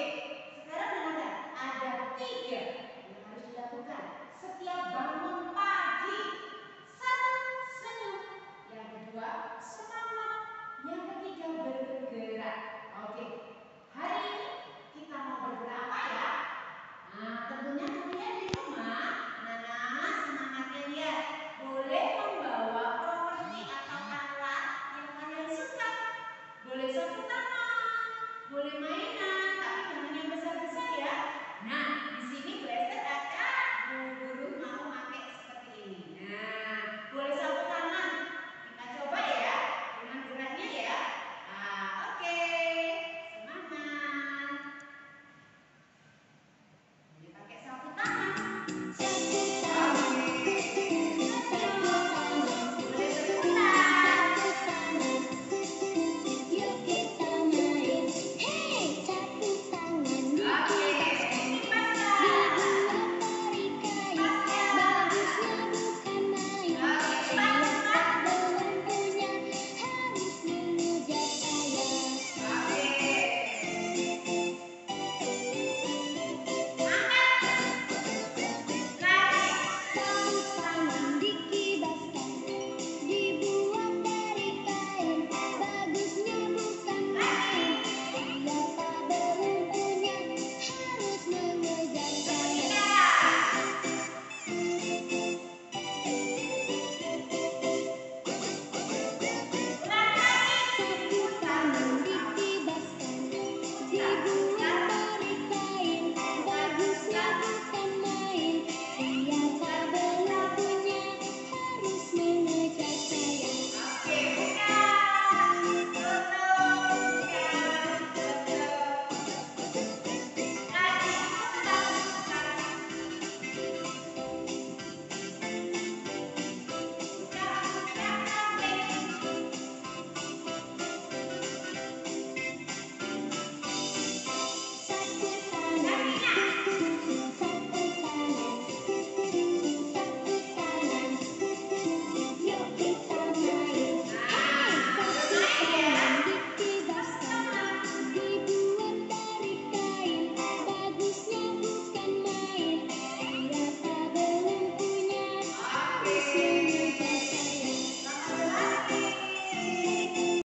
Oke, sekarang teman-teman ada tiga yang harus dilakukan setiap bangun pagi. Satu, senyum. Yang kedua, semangat. Yang ketiga, bergerak. Oke, hari ini kita mau bergerak apa ya? Nah, tentunya kalian di rumah, Nana semangatnya dia boleh membawa properti atau alat yang kalian suka. Boleh seputar